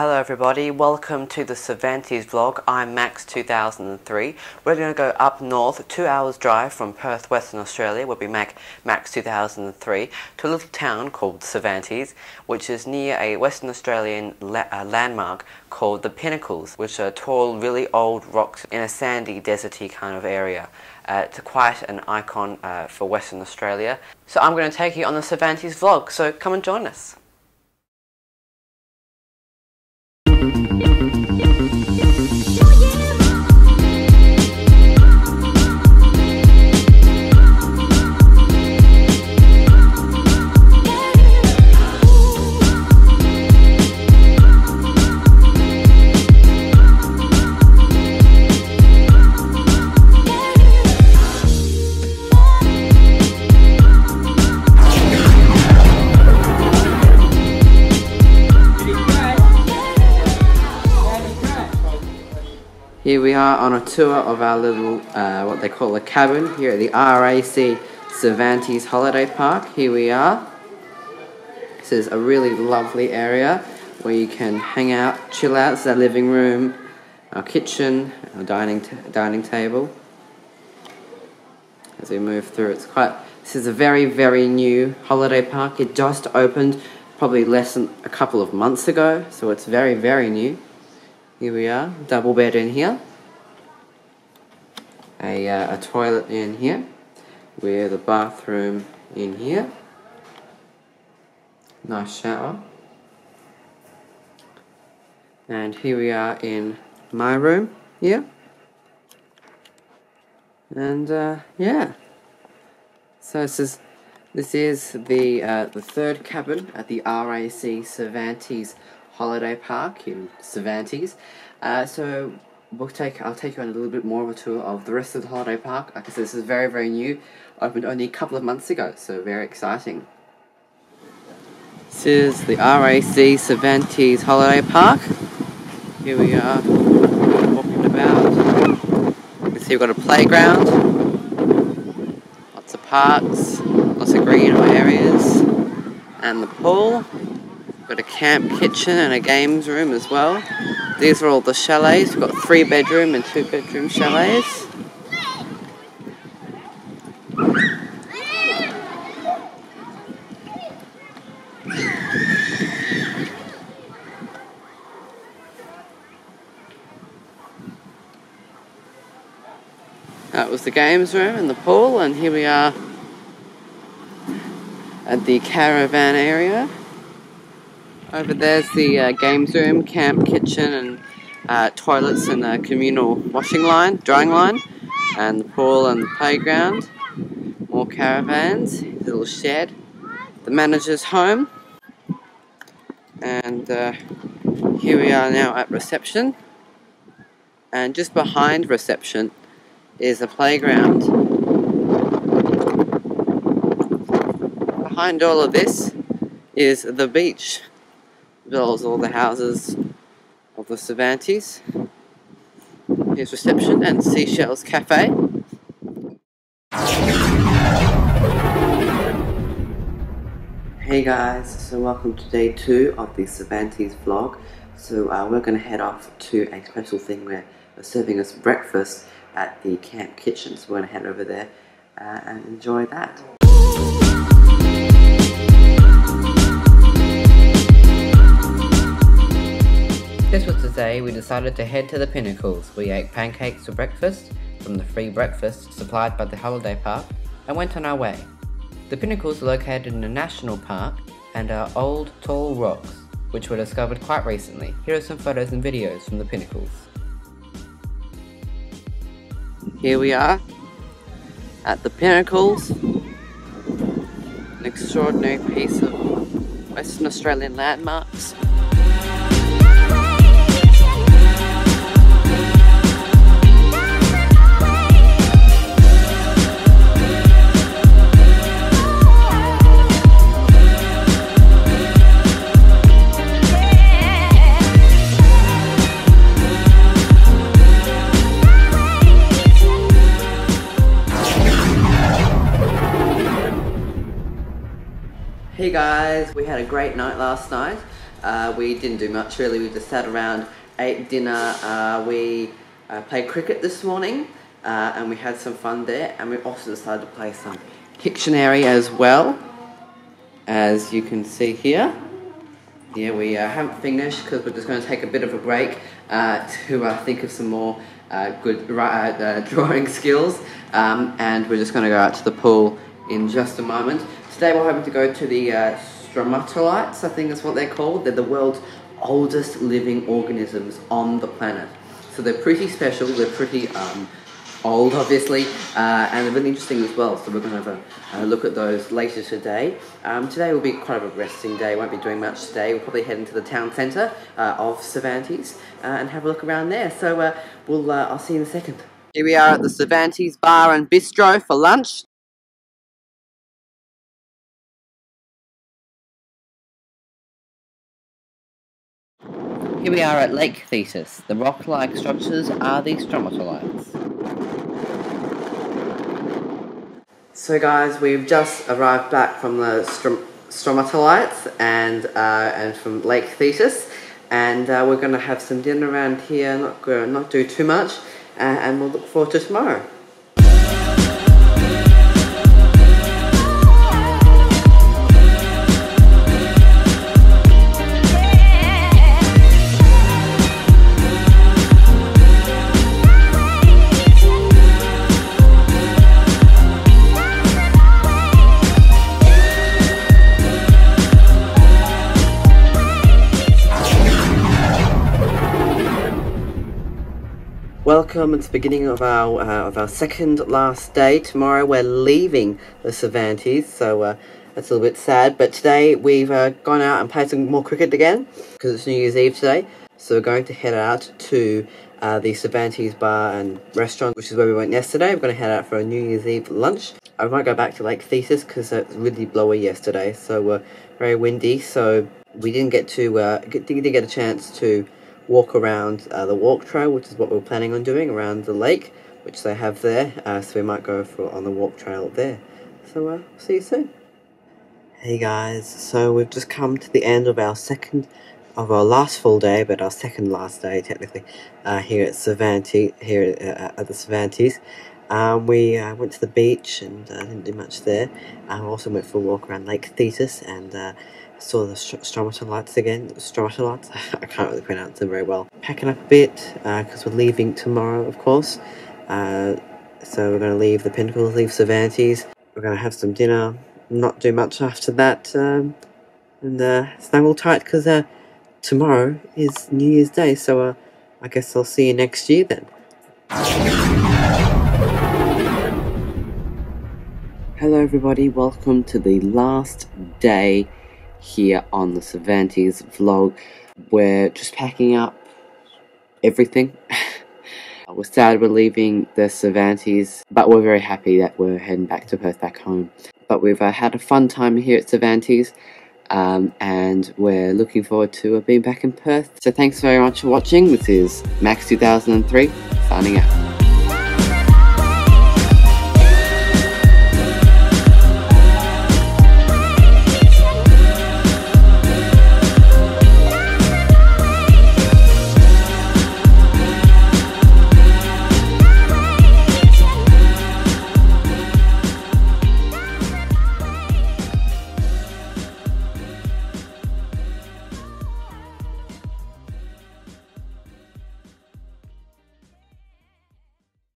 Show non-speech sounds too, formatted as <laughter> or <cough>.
Hello everybody, welcome to the Cervantes vlog. I'm Max2003. We're going to go up north, two hours drive from Perth, Western Australia, where we make Max2003, to a little town called Cervantes, which is near a Western Australian la uh, landmark called the Pinnacles, which are tall, really old rocks in a sandy, deserty kind of area. Uh, it's quite an icon uh, for Western Australia. So I'm going to take you on the Cervantes vlog, so come and join us. Here we are on a tour of our little, uh, what they call a cabin here at the RAC Cervantes Holiday Park. Here we are. This is a really lovely area where you can hang out, chill out. Is our living room, our kitchen, our dining, dining table. As we move through, it's quite, this is a very, very new holiday park. It just opened probably less than a couple of months ago, so it's very, very new. Here we are, double bed in here. A, uh, a toilet in here. With a bathroom in here. Nice shower. And here we are in my room here. And uh, yeah. So this is this is the uh, the third cabin at the RAC Cervantes holiday park in Cervantes. Uh, so we'll take I'll take you on a little bit more of a tour of the rest of the holiday park. Like I said, this is very very new, opened only a couple of months ago, so very exciting. This is the RAC Cervantes Holiday Park. Here we are walking about. You can see we've got a playground, lots of parks, lots of green areas, and the pool. Got a camp kitchen and a games room as well. These are all the chalets. We've got three bedroom and two bedroom chalets. That was the games room and the pool and here we are at the caravan area. Over there's the uh, games room, camp, kitchen, and uh, toilets and a communal washing line, drying line, and the pool and the playground. More caravans, little shed. The manager's home. And uh, here we are now at reception. And just behind reception is a playground. Behind all of this is the beach builds all the houses of the Cervantes. Here's reception and Seashells Cafe. Hey guys, so welcome to day two of the Cervantes vlog. So uh, we're going to head off to a special thing where they're serving us breakfast at the camp kitchen. So we're going to head over there uh, and enjoy that. Day we decided to head to the Pinnacles. We ate pancakes for breakfast from the free breakfast supplied by the holiday park and went on our way. The Pinnacles are located in a national park and are old, tall rocks, which were discovered quite recently. Here are some photos and videos from the Pinnacles. Here we are at the Pinnacles, an extraordinary piece of Western Australian landmarks. Hey guys, we had a great night last night. Uh, we didn't do much really. We just sat around, ate dinner. Uh, we uh, played cricket this morning, uh, and we had some fun there. And we also decided to play some Pictionary as well, as you can see here. Yeah, we uh, haven't finished because we're just going to take a bit of a break uh, to think of some more good <laughs> drawing skills. Um, and we're just going to go out to the pool in just a moment. Today we're hoping to go to the uh, stromatolites, I think is what they're called. They're the world's oldest living organisms on the planet. So they're pretty special, they're pretty um, old obviously, uh, and they're really interesting as well. So we're going to have a, a look at those later today. Um, today will be quite a resting day, won't be doing much today. We'll probably head into the town centre uh, of Cervantes uh, and have a look around there. So uh, we'll, uh, I'll see you in a second. Here we are at the Cervantes Bar and Bistro for lunch. Here we are at Lake Thetis. The rock-like structures are the stromatolites. So guys, we've just arrived back from the strom stromatolites and uh, and from Lake Thetis, and uh, we're going to have some dinner around here. Not not do too much, uh, and we'll look forward to tomorrow. Welcome, it's the beginning of our uh, of our second last day. Tomorrow we're leaving the Cervantes, so uh, that's a little bit sad. But today we've uh, gone out and played some more cricket again because it's New Year's Eve today. So we're going to head out to uh, the Cervantes bar and restaurant, which is where we went yesterday. We're going to head out for a New Year's Eve lunch. I might go back to Lake Thetis because it was really blowy yesterday, so uh, very windy. So we didn't get to uh, didn't get a chance to walk around uh, the walk trail, which is what we're planning on doing around the lake, which they have there. Uh, so we might go for on the walk trail there. So uh, see you soon. Hey guys, so we've just come to the end of our second, of our last full day, but our second last day technically, uh, here at Cervantes, here uh, at the Cervantes. Um, we uh, went to the beach and uh, didn't do much there. I also went for a walk around Lake Thetis and uh, saw the stromatolites again. Stromatolites? <laughs> I can't really pronounce them very well. Packing up a bit because uh, we're leaving tomorrow, of course. Uh, so we're going to leave the Pinnacles, leave Cervantes. We're going to have some dinner. Not do much after that. Um, and uh, snuggle tight because uh, tomorrow is New Year's Day. So uh, I guess I'll see you next year then. Hello everybody, welcome to the last day here on the Cervantes vlog. We're just packing up everything. <laughs> we're sad we're leaving the Cervantes, but we're very happy that we're heading back to Perth, back home. But we've uh, had a fun time here at Cervantes, um, and we're looking forward to uh, being back in Perth. So thanks very much for watching. This is Max2003, signing out.